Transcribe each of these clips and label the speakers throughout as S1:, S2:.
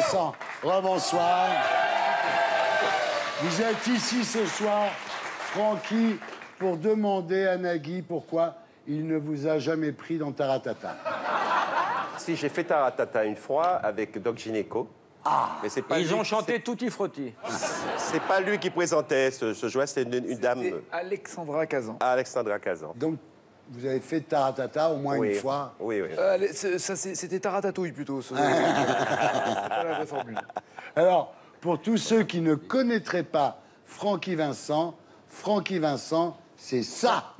S1: Vincent, rebonsoir. Vous êtes ici ce soir, Francky, pour demander à Nagui pourquoi il ne vous a jamais pris dans Taratata.
S2: Si, j'ai fait Taratata une fois avec Doc Gineco.
S1: Ah
S2: Mais c'est pas
S3: Ils
S2: lui
S3: ont
S2: qui-
S3: chanté Tutti Frutti.
S2: C'est pas lui qui présentait ce, ce jouet, c'est une, une dame,
S4: Alexandra Kazan.
S2: Alexandra Kazan.
S1: Donc, vous avez fait Taratata au moins
S2: oui.
S1: une fois.
S2: Oui, oui.
S4: Euh, C'était Taratatouille plutôt. ce- C'est pas la vraie formule.
S1: Alors, pour tous ceux qui ne connaîtraient pas Francky Vincent, Francky Vincent, c'est ça.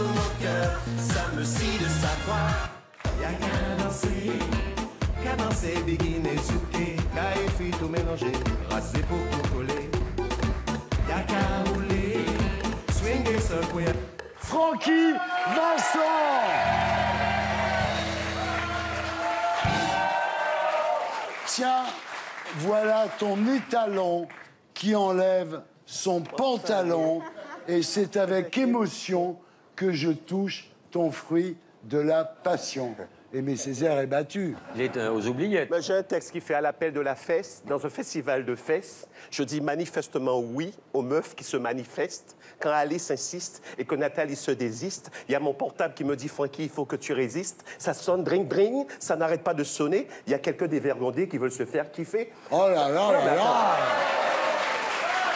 S5: Mon cœur. Ça me scie de savoir. Y'a qu'à danser. Qu'à danser, begin et souquer. Qu'à et puis tout mélanger. Raser pour tout coller. Y'a qu'à rouler. Swinger ce coin.
S1: Francky Vincent Tiens, voilà ton étalon qui enlève son pantalon et c'est avec émotion que je touche ton fruit de la passion. Aimé Césaire est battu.
S3: Il est euh, aux oubliettes.
S2: J'ai un texte qui fait à l'appel de la fesse. Dans un festival de fesses, je dis manifestement oui aux meufs qui se manifestent. Quand Alice insiste et que Nathalie se désiste, il y a mon portable qui me dit Francky, il faut que tu résistes. Ça sonne, dring, dring, ça n'arrête pas de sonner. Il y a quelques dévergondés qui veulent se faire kiffer.
S1: Oh là là là là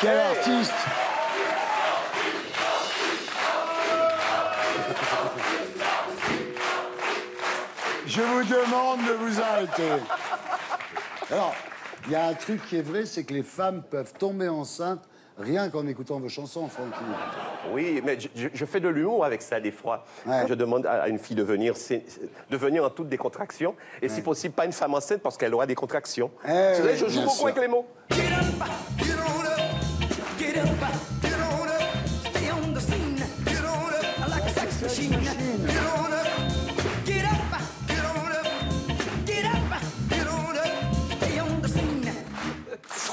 S1: Quel artiste Je vous demande de vous arrêter. Alors, il y a un truc qui est vrai, c'est que les femmes peuvent tomber enceintes rien qu'en écoutant vos chansons, Francky.
S2: Oui, mais je, je- je fais de l'humour avec ça des fois.
S1: Ouais.
S2: Je demande à une fille de venir, de venir en toute décontraction. Et si possible, pas une femme enceinte parce qu'elle aura des contractions.
S1: Eh
S2: je joue beaucoup
S1: sûr.
S2: avec les mots.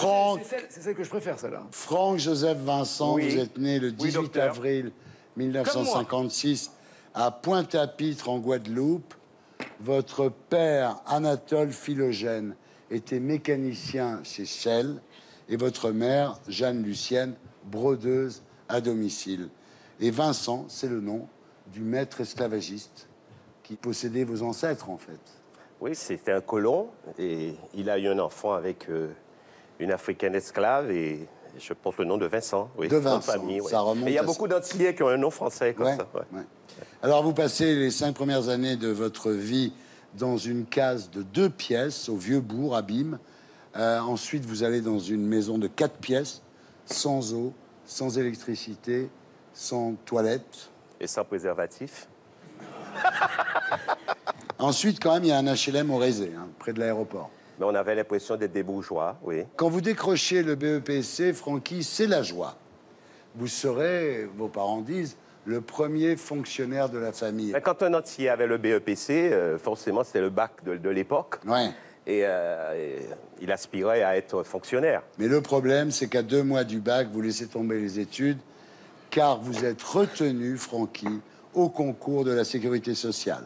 S1: Franck,
S4: C'est celle, que je préfère, celle-là.
S1: Franck Joseph Vincent,
S2: Oui.
S1: vous êtes né le
S2: Oui,
S1: 18
S2: docteur.
S1: avril 1956 à Pointe-à-Pitre en Guadeloupe. Votre père, Anatole Philogène, était mécanicien chez Shell et votre mère, Jeanne Lucienne, brodeuse à domicile. Et Vincent, c'est le nom du maître esclavagiste qui possédait vos ancêtres en fait.
S2: Oui, c'était un colon et il a eu un enfant avec euh, une africaine esclave et je porte le nom de Vincent. Oui,
S1: De Vincent,
S2: famille,
S1: ça remonte
S2: il y a beaucoup d'Antillais qui ont un nom français comme
S1: Ouais,
S2: ça. ouais.
S1: Alors, vous passez les cinq premières années de votre vie dans une case de deux pièces au Vieux-Bourg, à Bîmes. Euh, ensuite, vous allez dans une maison de quatre pièces, sans eau, sans électricité, sans toilette.
S2: Et sans préservatif.
S1: Ensuite, quand même, il y a un HLM au Rézé, hein, près de l'aéroport.
S2: Mais on avait l'impression d'être des bourgeois, oui.
S1: Quand vous décrochez le BEPC, Francky, c'est la joie. Vous serez, vos parents disent, le premier fonctionnaire de la famille.
S2: Mais quand un Antillais avait le BEPC, euh, forcément, c'était le bac de, de l'époque.
S1: Ouais.
S2: Et, euh, et il aspirait à être fonctionnaire.
S1: Mais le problème, c'est qu'à deux mois du bac, vous laissez tomber les études, car vous êtes retenu, Francky, au concours de la sécurité sociale.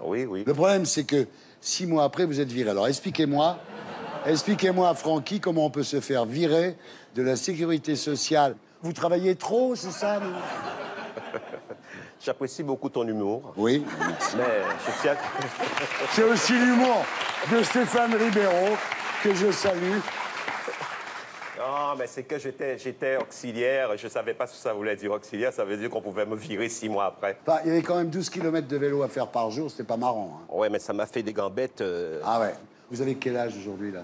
S2: Oui, oui.
S1: Le problème, c'est que six mois après, vous êtes viré. Alors expliquez-moi, expliquez-moi, Francky, comment on peut se faire virer de la sécurité sociale. Vous travaillez trop, c'est ça
S2: J'apprécie beaucoup ton humour.
S1: Oui, merci.
S2: Mais je.
S1: C'est aussi l'humour de Stéphane Ribeiro, que je salue.
S2: Mais c'est que j'étais, j'étais auxiliaire. Je savais pas ce que ça voulait dire auxiliaire. Ça veut dire qu'on pouvait me virer six mois après.
S1: Il y avait quand même 12 km de vélo à faire par jour, c'était pas marrant. hein.
S2: Ouais, mais ça m'a fait des gambettes. euh,
S1: Ah ouais. Vous avez quel âge aujourd'hui, là?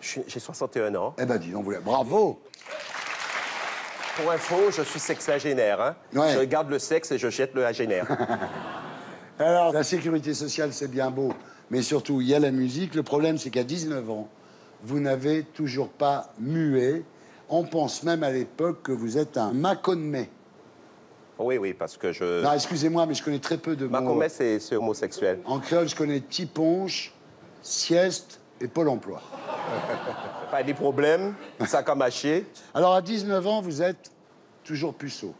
S2: J'ai 61 ans.
S1: Eh ben, dis donc, vous bravo
S2: Pour info, je suis sexagénaire. Hein?
S1: Ouais.
S2: Je garde le sexe et je jette le agénaire.
S1: Alors, la sécurité sociale, c'est bien beau, mais surtout, il y a la musique. Le problème, c'est qu'à 19 ans, vous n'avez toujours pas mué. On pense même à l'époque que vous êtes un Maconmé.
S2: oui, oui, parce que je.
S1: Non, excusez-moi, mais je connais très peu de mots.
S2: Macomet, c'est c'est homosexuel.
S1: En créole, je connais tiponche, sieste et Pôle emploi.
S2: Pas des problèmes, sac à mâcher.
S1: Alors, à 19 ans, vous êtes toujours puceau.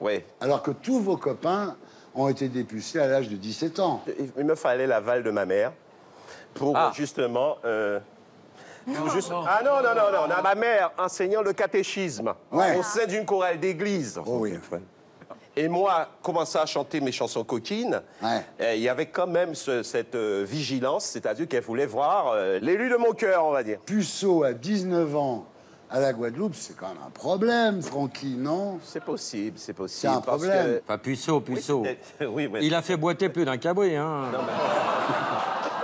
S2: Oui.
S1: Alors que tous vos copains ont été dépucés à l'âge de 17 ans.
S2: Il- Il me fallait l'aval de ma mère pour
S3: Ah.
S2: justement. euh, juste- Ah non, non, non, non. Ma mère enseignant le catéchisme
S1: Ouais.
S2: au sein d'une chorale d'église.
S1: Oh oui.
S2: Et moi, commençant à chanter mes chansons coquines,
S1: Ouais.
S2: euh, il y avait quand même ce- cette euh, vigilance, c'est-à-dire qu'elle voulait voir euh, l'élu de mon cœur, on va dire.
S1: Puceau à 19 ans à la Guadeloupe, c'est quand même un problème, Francky, non?
S2: C'est possible, c'est possible.
S1: C'est un
S2: parce
S1: problème.
S3: Enfin, puceau,
S2: que-
S3: puceau.
S2: Oui, oui, mais-
S3: Il a fait boiter plus d'un cabri, hein.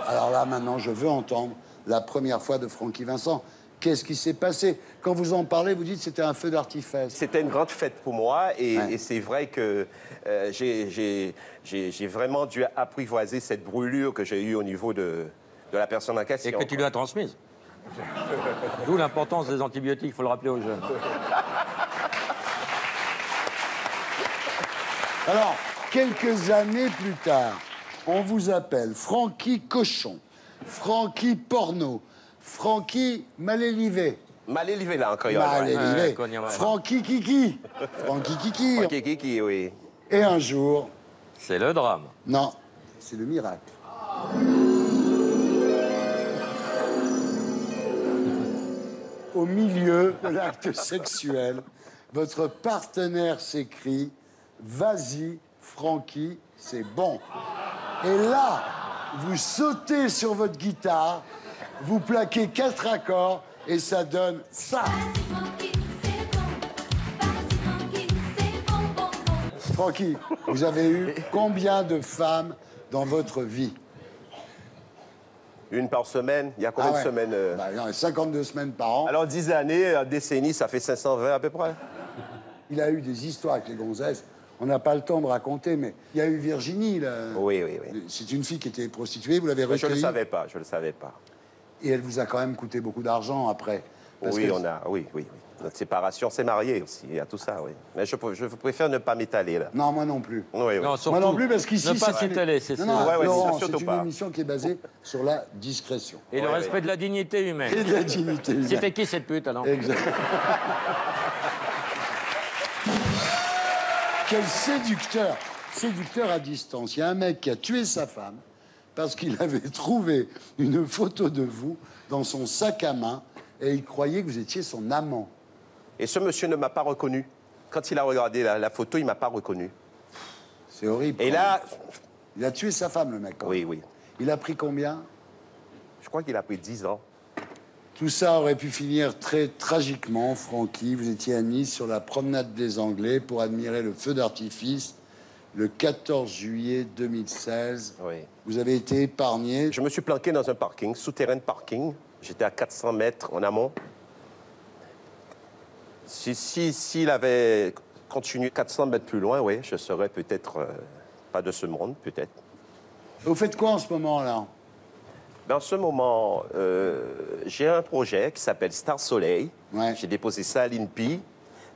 S1: Alors là, maintenant, je veux entendre la première fois de Francky Vincent. Qu'est-ce qui s'est passé Quand vous en parlez, vous dites que c'était un feu d'artifice.
S2: C'était une grande fête pour moi et,
S1: Ouais.
S2: et c'est vrai que euh, j'ai- vraiment dû apprivoiser cette brûlure que j'ai eue au niveau de, de la personne en
S3: Et
S2: question.
S3: que tu lui as transmise. D'où l'importance des antibiotiques, il faut le rappeler aux jeunes.
S1: Alors, quelques années plus tard, on vous appelle Francky Cochon, Francky Porno, Francky Malélivé.
S2: Mal élevé là encore. il y a- ouais.
S1: Malélivé.
S3: Ouais.
S1: Francky Kiki. Francky Kiki.
S2: Ok, Kiki, oui.
S1: Et un jour,
S3: C'est le drame.
S1: non, c'est le miracle. Au milieu de l'acte sexuel, votre partenaire s'écrie Vas-y, Francky, c'est bon. Et là, vous sautez sur votre guitare, vous plaquez quatre accords et ça donne ça. Francky, vous avez eu combien de femmes dans votre vie?
S2: Une par semaine. Il y a combien
S1: Ah ouais.
S2: de semaines euh?
S1: Bah, non, 52 semaines par an.
S2: Alors, 10 années, euh, décennie, ça fait 520 à peu près.
S1: Il a eu des histoires avec les gonzesses. On n'a pas le temps de raconter, mais il y a eu Virginie. là.
S2: Oui, oui, oui.
S1: C'est une fille qui était prostituée, vous l'avez
S2: Mais je ne le
S1: recueillie.
S2: savais pas, je ne le savais pas.
S1: Et elle vous a quand même coûté beaucoup d'argent après. Parce
S2: oui,
S1: que-
S2: on a, oui, oui, oui. Notre séparation s'est mariée aussi, il y a tout ça, oui. Mais je, pr- je préfère ne pas m'étaler, là.
S1: Non, moi non plus.
S2: Oui, oui.
S3: Non, surtout,
S1: Moi non plus, parce qu'ici,
S3: Ne pas
S1: c'est une-
S3: s'étaler, c'est
S1: Non,
S3: ça.
S1: non,
S2: Ouais, ouais,
S1: Laurent,
S2: c'est
S1: c'est une
S2: pas.
S1: émission qui est basée sur la discrétion
S3: Et le
S2: Ouais,
S3: respect
S2: ouais.
S3: de la dignité humaine.
S1: et de la dignité. humaine.
S3: C'était qui cette pute alors?
S1: Exact. Quel séducteur Séducteur à distance. Il y a un mec qui a tué sa femme parce qu'il avait trouvé une photo de vous dans son sac à main et il croyait que vous étiez son amant.
S2: Et ce monsieur ne m'a pas reconnu. Quand il a regardé la, la photo, il m'a pas reconnu.
S1: C'est horrible.
S2: Et là.
S1: Il a tué sa femme, le mec. quand
S2: oui, oui.
S1: Il a pris combien?
S2: Je crois qu'il a pris 10 ans.
S1: Tout ça aurait pu finir très tragiquement, Francky. Vous étiez à Nice sur la promenade des Anglais pour admirer le feu d'artifice le 14 juillet 2016.
S2: Oui.
S1: Vous avez été épargné.
S2: Je me suis planqué dans un parking, souterrain de parking. J'étais à 400 mètres en amont. Si, si, s'il avait continué 400 mètres plus loin, oui, je serais peut-être euh, pas de ce monde, peut-être.
S1: Vous faites quoi en ce moment-là
S2: Dans ce moment, euh, j'ai un projet qui s'appelle Star Soleil.
S1: Ouais.
S2: J'ai déposé ça à l'INPI.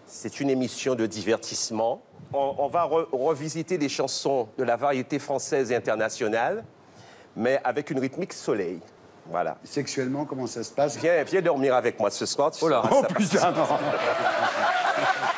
S2: C'est une émission de divertissement. On, on va re- revisiter les chansons de la variété française et internationale, mais avec une rythmique soleil. Voilà.
S1: Sexuellement, comment ça se passe?
S2: Viens, viens dormir avec moi ce soir. tu
S3: Oh là. Oh.
S1: Putain, non.